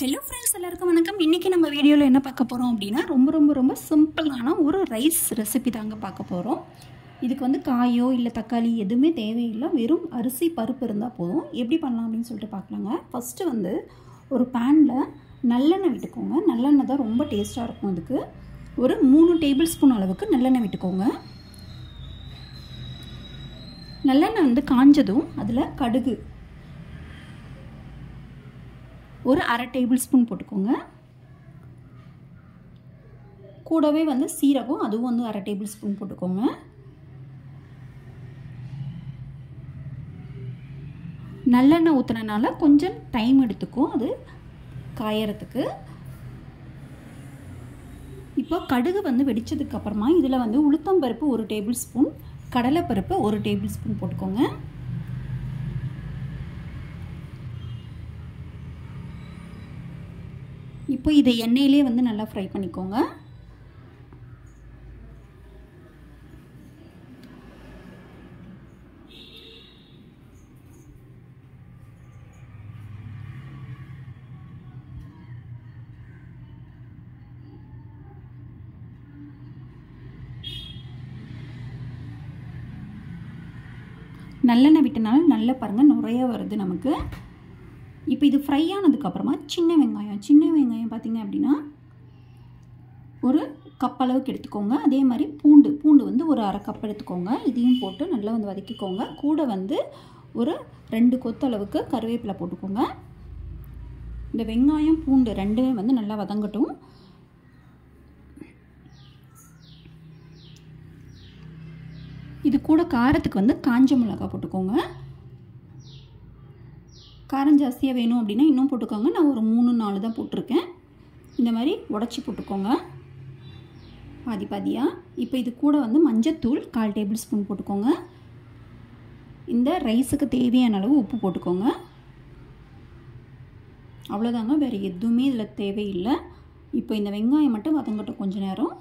Hello friends எல்லாருக்கும் வணக்கம். இன்றைக்கி நம்ம வீடியோவில் என்ன பார்க்க போகிறோம் அப்படின்னா ரொம்ப ரொம்ப ரொம்ப சிம்பிளான ஒரு ரைஸ் ரெசிபி தாங்க பார்க்க போகிறோம் இதுக்கு வந்து காயோ இல்லை தக்காளி எதுவுமே தேவையில்லை. வெறும் அரிசி பருப்பு இருந்தால் போதும். எப்படி பண்ணலாம் அப்படின்னு சொல்லிட்டு பார்க்கலாங்க. ஃபஸ்ட்டு வந்து ஒரு பேனில் நல்லெண்ணெய் விட்டுக்கோங்க. நல்லெண்ணெய் தான் ரொம்ப டேஸ்ட்டாக இருக்கும் அதுக்கு. ஒரு மூணு டேபிள் ஸ்பூன் அளவுக்கு நல்லெண்ணெய் விட்டுக்கோங்க. நல்லெண்ணெய் வந்து காஞ்சதும் அதில் கடுகு ஒரு அரை டேபிள் ஸ்பூன் போட்டுக்கோங்க. கூடவே வந்து சீரகம் அதுவும் வந்து அரை டேபிள் ஸ்பூன் போட்டுக்கோங்க. நல்லெண்ணெய் ஊற்றுனனால கொஞ்சம் டைம் எடுத்துக்கும் அது காயறதுக்கு. இப்போ கடுகு வந்து வெடித்ததுக்கப்புறமா இதில் வந்து உளுத்தம்பருப்பு ஒரு டேபிள் ஸ்பூன் கடலைப்பருப்பு ஒரு டேபிள் ஸ்பூன் போட்டுக்கோங்க. இப்போ இதை எண்ணெயிலே வந்து நல்லா ஃப்ரை பண்ணிக்கோங்க. நல்லெண்ணெய் விட்டனால நல்லா பாருங்கள் நிறைய வருது நமக்கு. இப்போ இது ஃப்ரை ஆனதுக்கப்புறமா சின்ன வெங்காயம் சின்ன வெங்காயம் பார்த்திங்க அப்படின்னா ஒரு கப் அளவுக்கு எடுத்துக்கோங்க. அதே மாதிரி பூண்டு பூண்டு வந்து ஒரு அரை கப் எடுத்துக்கோங்க. இதையும் போட்டு நல்லா வந்து வதக்கிக்கோங்க. கூட வந்து ஒரு ரெண்டு கொத்து அளவுக்கு கருவேப்பிலை போட்டுக்கோங்க. இந்த வெங்காயம் பூண்டு ரெண்டுமே வந்து நல்லா வதங்கட்டும். இது கூட காரத்துக்கு வந்து காஞ்ச மிளகா போட்டுக்கோங்க. காரம் ஜாஸ்தியாக வேணும் அப்படின்னா இன்னும் போட்டுக்கோங்க. நான் ஒரு மூணு நாலு தான் போட்டிருக்கேன். இந்த மாதிரி உடச்சி போட்டுக்கோங்க. பாதி பாதியாக இப்போ இது கூட வந்து மஞ்சத்தூள் கால் டேபிள் ஸ்பூன் போட்டுக்கோங்க. இந்த ரைஸுக்கு தேவையான அளவு உப்பு போட்டுக்கோங்க. அவ்வளோதாங்க வேறு எதுவுமே இதில் தேவையில்லை. இப்போ இந்த வெங்காயம் மட்டும் வதங்கட்டும் கொஞ்ச நேரம்.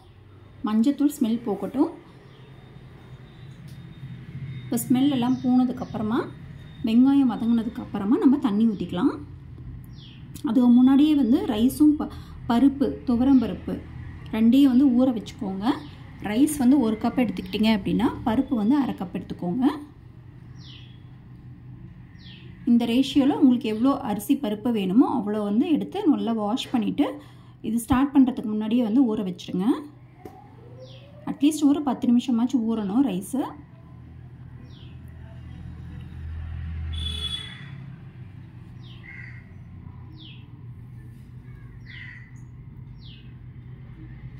மஞ்சத்தூள் ஸ்மெல் போகட்டும். இப்போ ஸ்மெல் எல்லாம் போனதுக்கப்புறமா வெங்காயம் வதங்கினதுக்கு அப்புறமா நம்ம தண்ணி ஊற்றிக்கலாம் அதுக்கு முன்னாடியே வந்து ரைஸும் ப பருப்பு துவரம் பருப்பு ரெண்டையும் வந்து ஊற வச்சுக்கோங்க. ரைஸ் வந்து ஒரு கப் எடுத்துக்கிட்டிங்க அப்படின்னா பருப்பு வந்து அரை கப் எடுத்துக்கோங்க. இந்த ரேஷியோவில் உங்களுக்கு எவ்வளோ அரிசி பருப்பு வேணுமோ அவ்வளோ வந்து எடுத்து நல்லா வாஷ் பண்ணிவிட்டு இது ஸ்டார்ட் பண்ணுறதுக்கு முன்னாடியே வந்து ஊற வச்சுருங்க. அட்லீஸ்ட் ஒரு பத்து நிமிஷமாச்சும் ஊறணும் ரைஸு.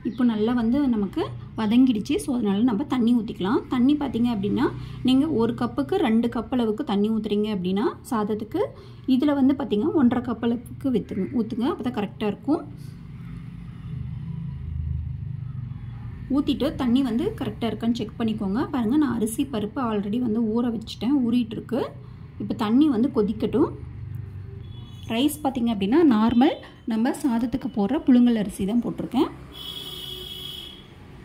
இப்போ நல்லா வந்து நமக்கு வதங்கிடுச்சு. ஸோ அதனால் நம்ம தண்ணி ஊற்றிக்கலாம் தண்ணி பார்த்திங்க அப்படின்னா நீங்கள் ஒரு கப்புக்கு ரெண்டு கப் அளவுக்கு தண்ணி ஊற்றுறீங்க அப்படின்னா சாதத்துக்கு இதில் வந்து பார்த்திங்கன்னா ஒன்றரை கப் அளவுக்கு விற்றுங்க ஊற்றுங்க அப்போ தான் கரெக்டாக இருக்கும். ஊற்றிட்டு தண்ணி வந்து கரெக்டாக இருக்கான்னு செக் பண்ணிக்கோங்க. பாருங்கள் நான் அரிசி பருப்பு ஆல்ரெடி வந்து ஊற வச்சுட்டேன். ஊறிட்டுருக்கு. இப்போ தண்ணி வந்து கொதிக்கட்டும். ரைஸ் பார்த்திங்க அப்படின்னா நார்மல் நம்ம சாதத்துக்கு போடுற புழுங்கல் அரிசி தான் போட்டிருக்கேன்.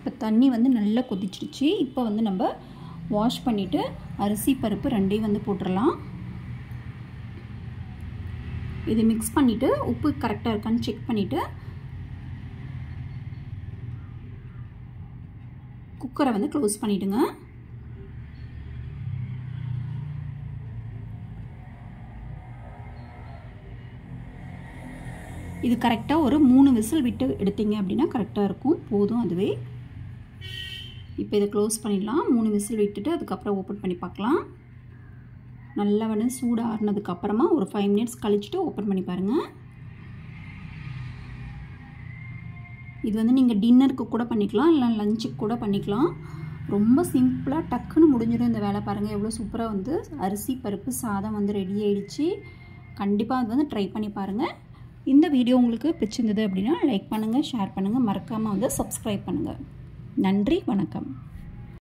இப்போ தண்ணி வந்து நல்லா கொதிச்சிருச்சு இப்போ வந்து நம்ம வாஷ் பண்ணிவிட்டு அரிசி பருப்பு ரெண்டையும் வந்து போட்டுடலாம் இது மிக்ஸ் பண்ணிவிட்டு உப்பு கரெக்டாக இருக்கான்னு செக் பண்ணிவிட்டு குக்கரை வந்து க்ளோஸ் பண்ணிவிடுங்க இது கரெக்டாக ஒரு மூணு விசில் விட்டு எடுத்தீங்க அப்படின்னா கரெக்டாக இருக்கும். போதும் அதுவே. இப்போ இதை க்ளோஸ் பண்ணிடலாம். மூணு விசில் விட்டுட்டு அதுக்கப்புறம் ஓப்பன் பண்ணி பார்க்கலாம். நல்லா வந்து சூடு ஆறுனதுக்கப்புறமா ஒரு ஃபைவ் மினிட்ஸ் கழிச்சுட்டு ஓப்பன் பண்ணி பாருங்கள் இது வந்து நீங்கள் டின்னருக்கு கூட பண்ணிக்கலாம் இல்லை லஞ்சுக்கு கூட பண்ணிக்கலாம். ரொம்ப சிம்பிளாக டக்குன்னு முடிஞ்சிடும் இந்த வேலை பாருங்கள் எவ்வளோ சூப்பராக வந்து அரிசி பருப்பு சாதம் வந்து ரெடி ஆகிடுச்சு கண்டிப்பாக அது வந்து ட்ரை பண்ணி பாருங்கள் இந்த வீடியோ உங்களுக்கு பிடிச்சிருந்தது அப்படின்னா லைக் பண்ணுங்கள் ஷேர் பண்ணுங்கள் மறக்காமல் வந்து சப்ஸ்கிரைப் பண்ணுங்கள் நன்றி வணக்கம்.